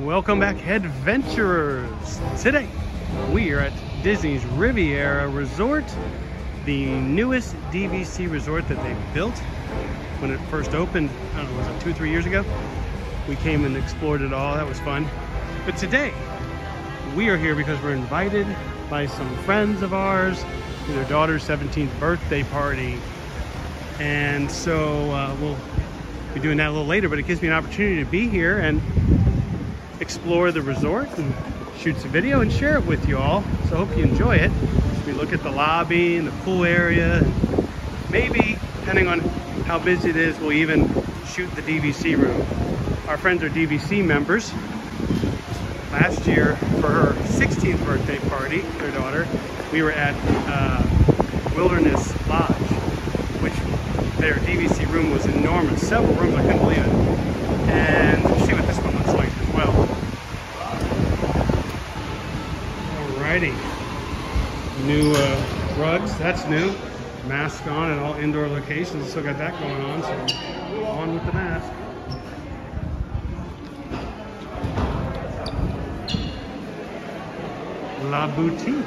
Welcome back, adventurers. Today, we are at Disney's Riviera Resort, the newest DVC resort that they built when it first opened, I don't know, was it two, three years ago? We came and explored it all, that was fun. But today, we are here because we're invited by some friends of ours to their daughter's 17th birthday party. And so uh, we'll be doing that a little later, but it gives me an opportunity to be here and explore the resort and shoot some video and share it with you all. So I hope you enjoy it. We look at the lobby and the pool area. Maybe, depending on how busy it is, we'll even shoot the DVC room. Our friends are DVC members. Last year, for her 16th birthday party, their daughter, we were at uh, Wilderness Lodge, which their DVC room was enormous. Several rooms, I couldn't believe it. And we'll see what this one looks like as well. Alrighty. New uh, rugs, that's new. Mask on in all indoor locations. Still got that going on, so on with the mask. La Boutique.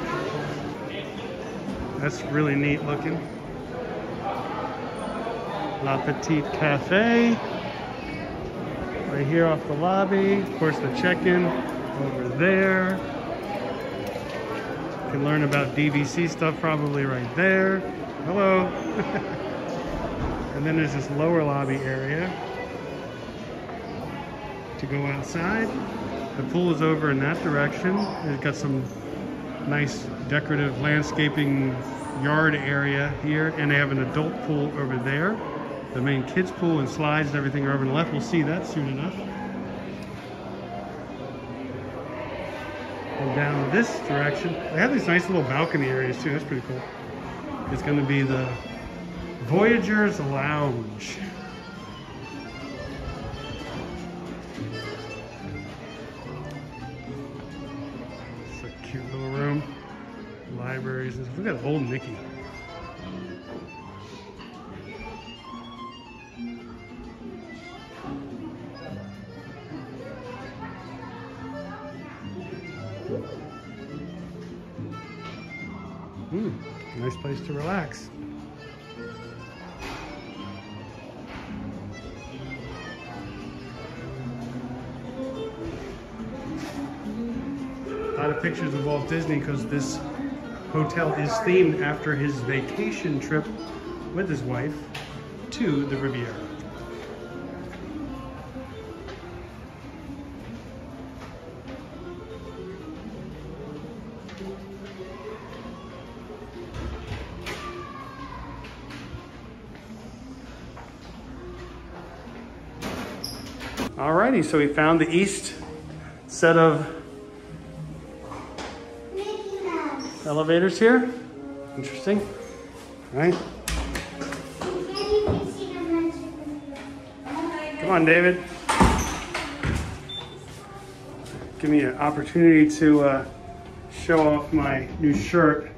That's really neat looking. La Petite Cafe. Right here off the lobby. Of course, the check-in over there. Can learn about DVC stuff probably right there. Hello. and then there's this lower lobby area to go outside. The pool is over in that direction. It's got some nice decorative landscaping yard area here, and they have an adult pool over there. The main kids pool and slides and everything are over on the left. We'll see that soon enough. And down this direction, they have these nice little balcony areas too. That's pretty cool. It's going to be the Voyagers Lounge. It's a cute little room. Libraries. stuff. Look at old Mickey. Hmm, nice place to relax. A lot of pictures of Walt Disney because this hotel is themed after his vacation trip with his wife to the Riviera. Alrighty, so we found the east set of elevators here. Interesting. Right, Maybe you can see the magic. come on, David. Give me an opportunity to uh, show off my new shirt.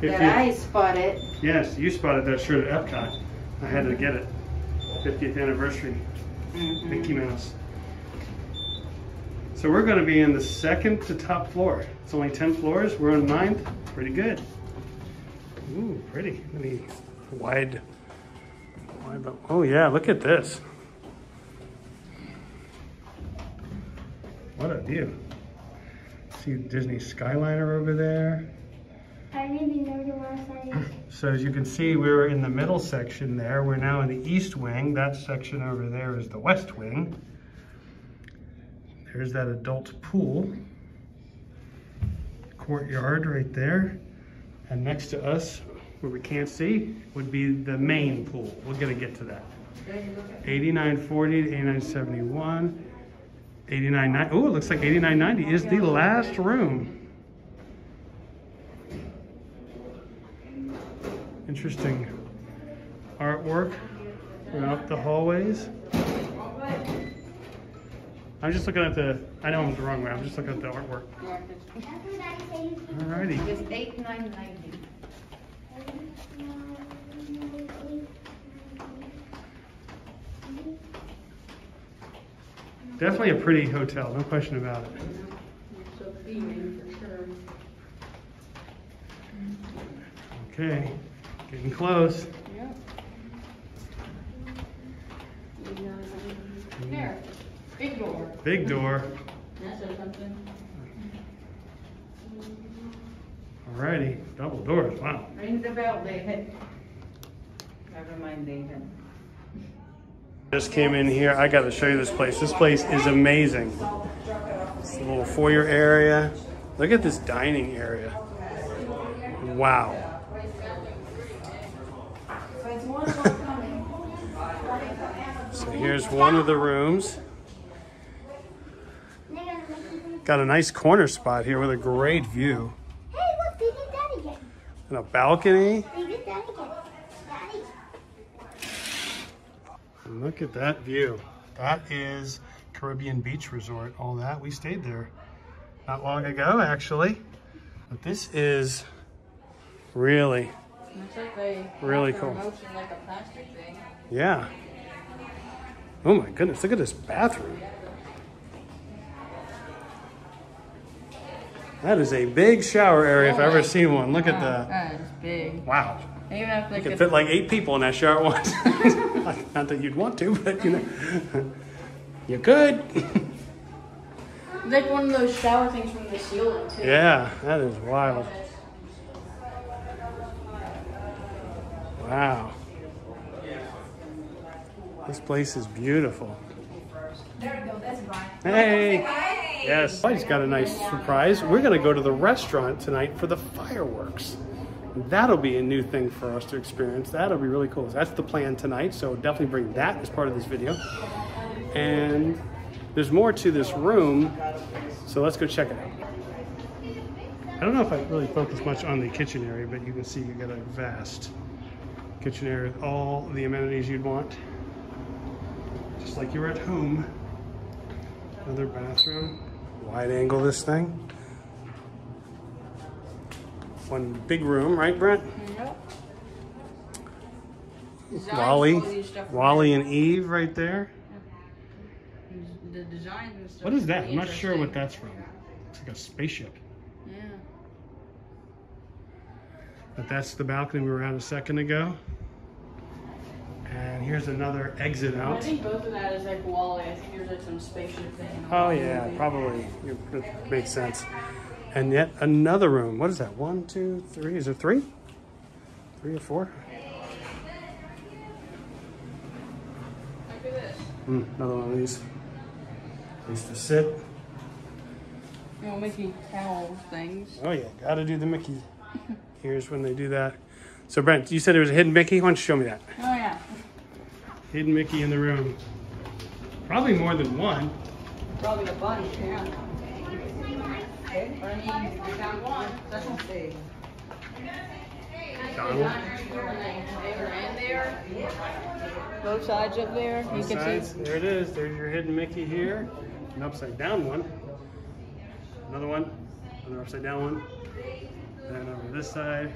That 50th I spotted. Yes, you spotted that shirt at Epcot. I had to get it. 50th anniversary, mm-hmm. Mickey Mouse. So we're going to be in the second to top floor. It's only 10 floors. We're on ninth. Pretty good. Ooh, pretty. Let me wide. wide but oh yeah, look at this. What a view. See Disney Skyliner over there. I really know the last one. So as you can see, we were in the middle section there. We're now in the east wing. That section over there is the west wing. There's that adult pool. Courtyard right there. And next to us, where we can't see, would be the main pool. We're gonna get to that. 8940 to 8971. 8990. Oh, it looks like 8990 is the last room. Interesting artwork throughout the hallways. I'm just looking at the, I know I'm the wrong way, I'm just looking at the artwork. That's what I say. Alrighty. It's eight nine ninety. Definitely a pretty hotel, no question about it. So theming for sure. Okay, getting close. Yep. There, big door. Big door. That's or something. Alrighty, double doors, wow. Ring the bell, David. Never mind, David. Just came in here, I gotta show you this place. This place is amazing. It's a little foyer area. Look at this dining area. Wow. So here's one of the rooms. They're gonna make you- Got a nice corner spot here with a great view. Hey, look, they did that again. And a balcony. They did that again. Daddy. And look at that view. That is Caribbean Beach Resort. All that, we stayed there not long ago, actually. But this is really, like. Really cool. remotes like a thing. yeah. Oh my goodness, look at this bathroom. That is a big shower area if I've ever seen one. Look at Wow, that. That is big. Wow. Even have like You could fit like eight people in that shower at once. Not that you'd want to, but you know, you could. like one of those shower things from the ceiling too. Yeah, that is wild. Wow. This place is beautiful. There we go, that's Brian. Hey. Hey. Yes. Just got a nice surprise. We're going to go to the restaurant tonight for the fireworks. That'll be a new thing for us to experience. That'll be really cool. That's the plan tonight, so definitely bring that as part of this video. And there's more to this room, so let's go check it out. I don't know if I really focus much on the kitchen area, but you can see you got a vast kitchen area with all the amenities you'd want. Just like you were at home. Another bathroom. Wide angle this thing. One big room, right, Brent? Yep. WALL-E, all these stuff WALL-E and Eve right there. The designs and stuff. What is that? I'm not sure what that's from. It's like a spaceship. Yeah. But that's the balcony we were at a second ago. And here's another exit out. I think both of that is like WALL-E. I think there's like some spaceship thing. Oh yeah, probably. It makes sense. And yet another room. What is that? One, two, three. Is there three? Three or four? Look at this. Hmm, another one of these. Place to sit. You know, Mickey towel things. Oh yeah, gotta do the Mickey. Here's when they do that. So Brent, you said there was a hidden Mickey. Why don't you show me that? Oh yeah. Hidden Mickey in the room. Probably more than one. Probably a bunch. Yeah. Okay. Mean, we found one. Big. Donald. They were in there. Both sides up there. You Both can sides. see. There it is. There's your hidden Mickey here. An upside down one. Another one. Another upside down one. Then over this side.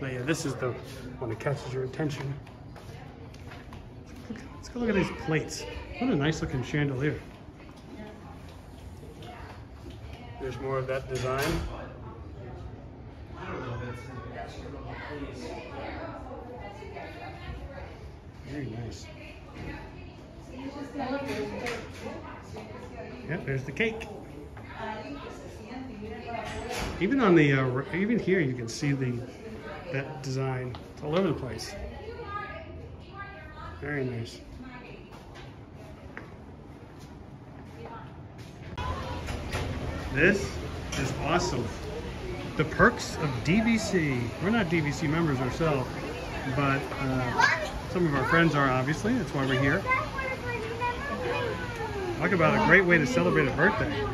But yeah, this is the one that catches your attention. Let's go look at these plates. What a nice looking chandelier. There's more of that design. Very nice. Yep, there's the cake. Even on the, uh, even here, you can see the that design. It's all over the place. Very nice. This is awesome. The perks of DVC. We're not DVC members ourselves, but uh, some of our friends are obviously. That's why we're here. Talk about a great way to celebrate a birthday.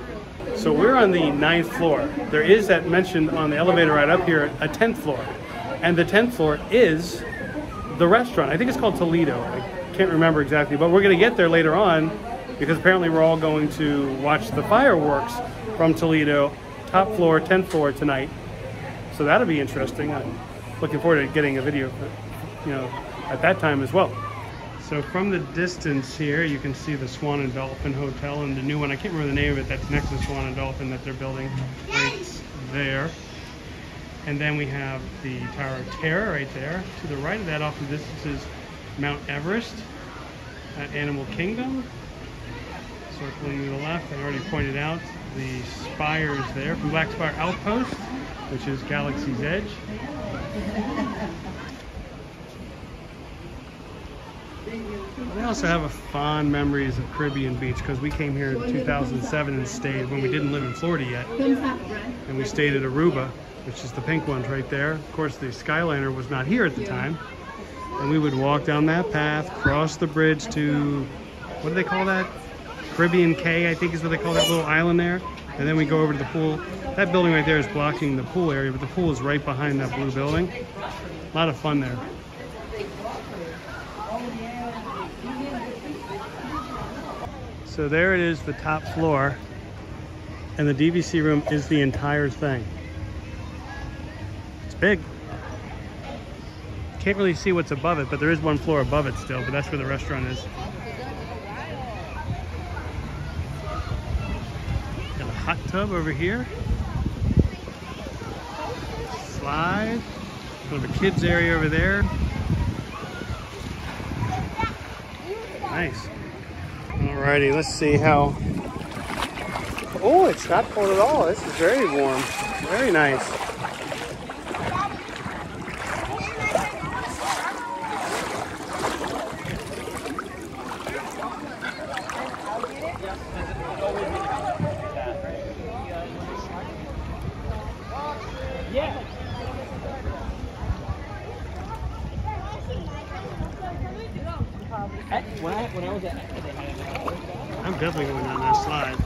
So we're on the ninth floor. There is that mentioned on the elevator right up here, a 10th floor. And the 10th floor is the restaurant. I think it's called Toledo. I can't remember exactly, but we're going to get there later on because apparently we're all going to watch the fireworks from Toledo, top floor, 10th floor tonight. So that'll be interesting. I'm looking forward to getting a video, you know, at that time as well. So from the distance here, you can see the Swan and Dolphin Hotel and the new one. I can't remember the name of it. That's next to Swan and Dolphin that they're building right there. And then we have the Tower of Terror right there. To the right of that, off in the distance, is Mount Everest at Animal Kingdom. Circling to the left, I already pointed out the spires there from Black Spire Outpost, which is Galaxy's Edge. I also have a fond memories of Caribbean Beach because we came here in 2007 and stayed when we didn't live in Florida yet. And we stayed at Aruba, which is the pink ones right there. Of course, the Skyliner was not here at the time. And we would walk down that path, cross the bridge to, what do they call that? Caribbean Cay, I think is what they call that little island there. And then we go over to the pool. That building right there is blocking the pool area, but the pool is right behind that blue building. A lot of fun there. So there it is, the top floor. And the DVC room is the entire thing. It's big. Can't really see what's above it, but there is one floor above it still, but that's where the restaurant is. Got a hot tub over here. Slide. Got a kids area over there. Nice. Alrighty, let's see how. Oh, it's not cold at all. This is very warm. Very nice. When I, when I was at. Definitely going down that slide.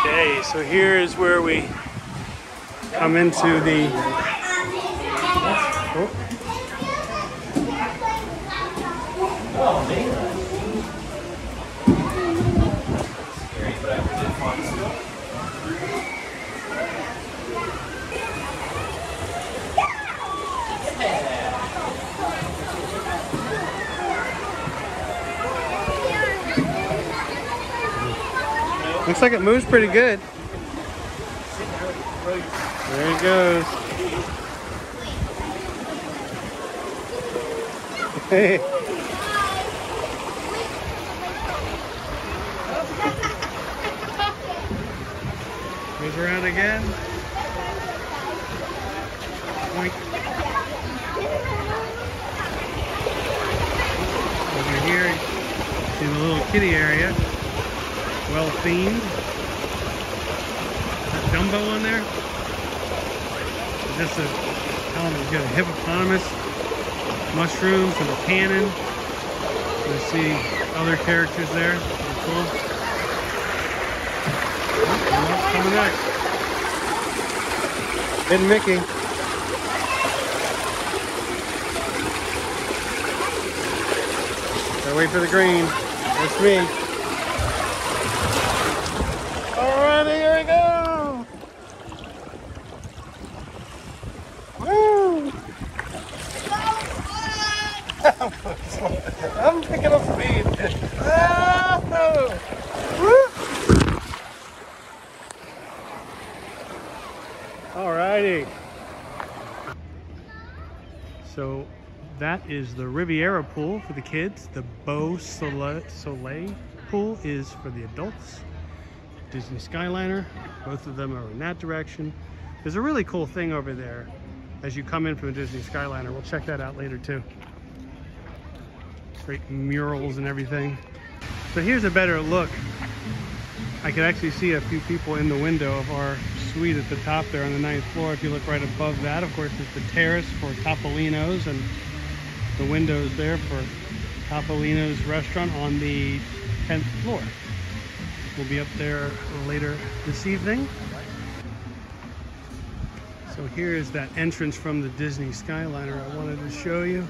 Okay, so here is where we come into the. Oh. Looks like it moves pretty good. There he goes. Hey. Goes around again. Over here, see the little kitty area well themed. That Dumbo on there. Just a, them it's got a hippopotamus, mushrooms, and a cannon. You see other characters there. Pretty cool. Coming next? Hidden Mickey. Gotta wait for the green. That's me. Alrighty, here we go. Woo! I'm picking up speed. Ah! Alrighty. So that is the Riviera pool for the kids. The Beau Soleil pool is for the adults. Disney Skyliner. Both of them are in that direction. There's a really cool thing over there as you come in from the Disney Skyliner. We'll check that out later too. Great murals and everything. So here's a better look. I can actually see a few people in the window of our suite at the top there on the ninth floor. If you look right above that, of course, is the terrace for Topolino's and the windows there for Topolino's restaurant on the 10th floor. We'll be up there later this evening. So here is that entrance from the Disney Skyliner I wanted to show you.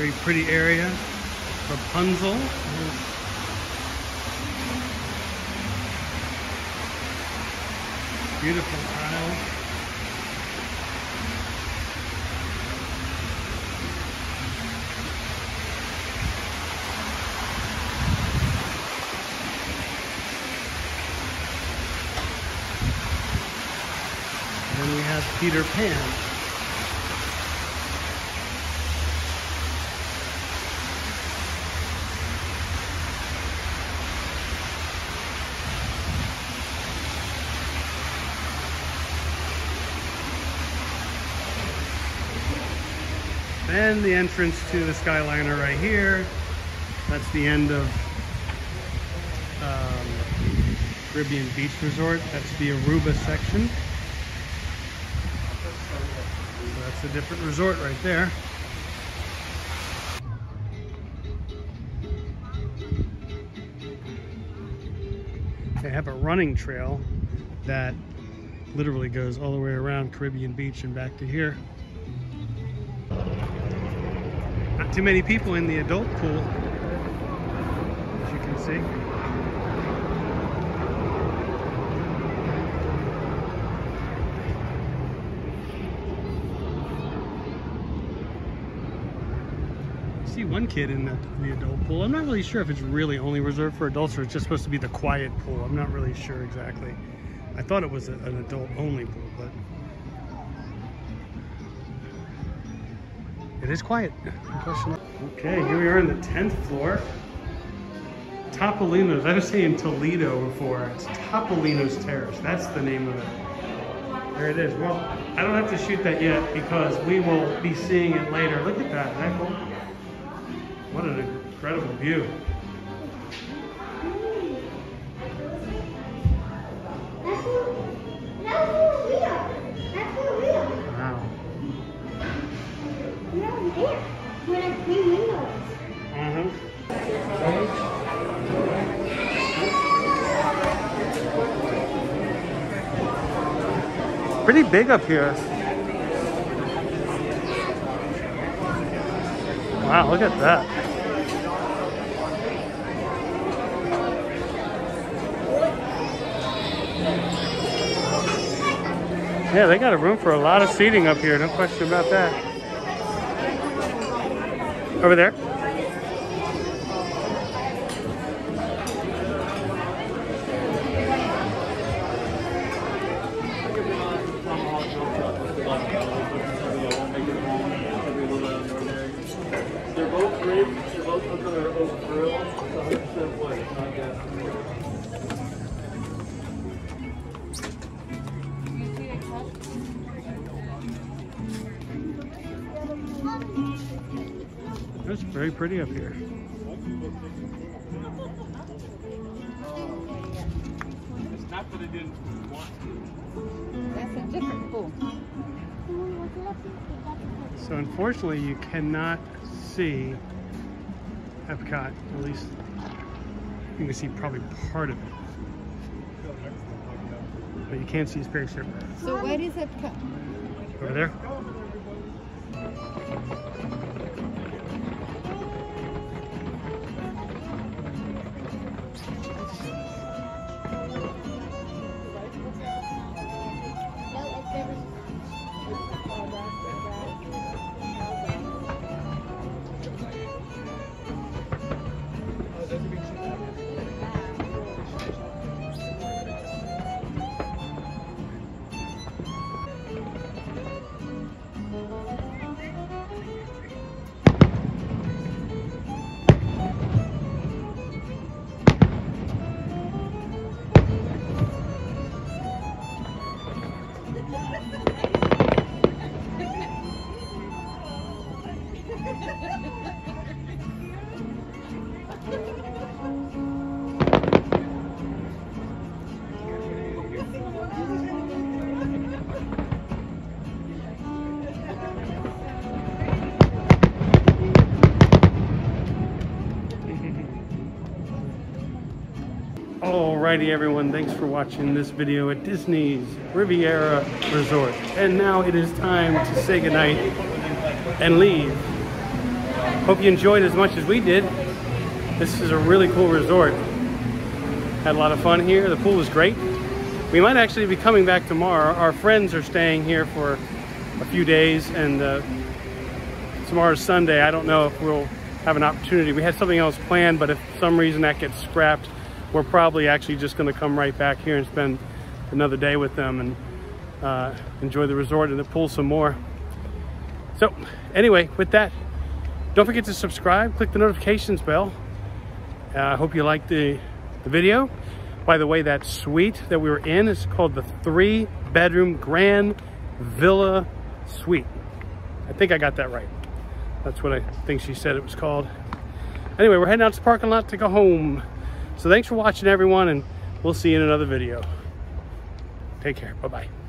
Very pretty area. Rapunzel. Beautiful aisle. Then we have Peter Pan. Then the entrance to the Skyliner right here. That's the end of um, Caribbean Beach Resort. That's the Aruba section. So that's a different resort right there. They have a running trail that literally goes all the way around Caribbean Beach and back to here. Too many people in the adult pool, as you can see. See one kid in the, the adult pool. I'm not really sure if it's really only reserved for adults or it's just supposed to be the quiet pool. I'm not really sure exactly. I thought it was a, an adult only pool, but it is quiet. Okay, here we are on the 10th floor. Topolino's. I was saying Toledo before. It's Topolino's Terrace. That's the name of it. There it is. Well, I don't have to shoot that yet because we will be seeing it later. Look at that. Cool? What an incredible view. Pretty big up here. Wow, look at that. Yeah, they got a room for a lot of seating up here, no question about that. Over there? Very pretty up here. It's not that I didn't want to. That's a different pool. So unfortunately, you cannot see Epcot. At least you can see probably part of it, but you can't see spaceship So where is co- over there. Alrighty everyone, thanks for watching this video at Disney's Riviera Resort. And now it is time to say goodnight and leave. Hope you enjoyed as much as we did. This is a really cool resort. Had a lot of fun here. The pool was great. We might actually be coming back tomorrow. Our friends are staying here for a few days and uh, tomorrow's Sunday. I don't know if we'll have an opportunity. We had something else planned, but if for some reason that gets scrapped, we're probably actually just gonna come right back here and spend another day with them and uh, enjoy the resort and the pool some more. So anyway, with that, don't forget to subscribe, click the notifications bell. Uh, I hope you liked the, the video. By the way, that suite that we were in is called the three bedroom grand villa suite. I think I got that right. That's what I think she said it was called. Anyway, we're heading out to the parking lot to go home. So thanks for watching everyone and we'll see you in another video. Take care, bye-bye.